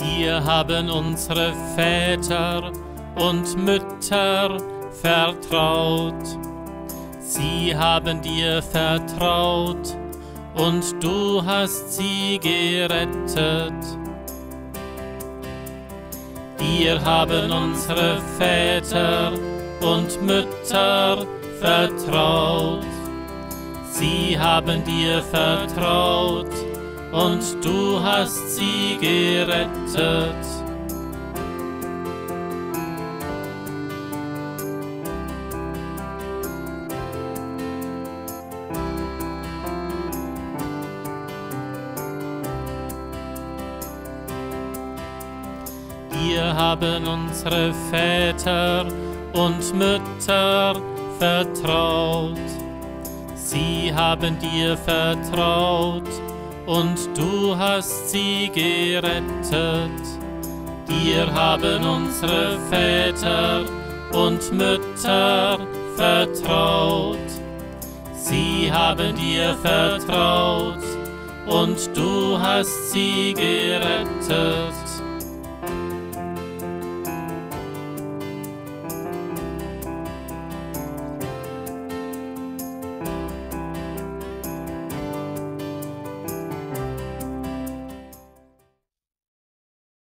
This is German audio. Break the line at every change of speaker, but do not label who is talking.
Wir haben unsere Väter und Mütter vertraut. Sie haben dir vertraut und du hast sie gerettet. Wir haben unsere Väter und Mütter vertraut. Sie haben dir vertraut und du hast sie gerettet. Wir haben unsere Väter und Mütter vertraut. Sie haben dir vertraut und du hast sie gerettet. Wir haben unsere Väter und Mütter vertraut. Sie haben dir vertraut und du hast sie gerettet.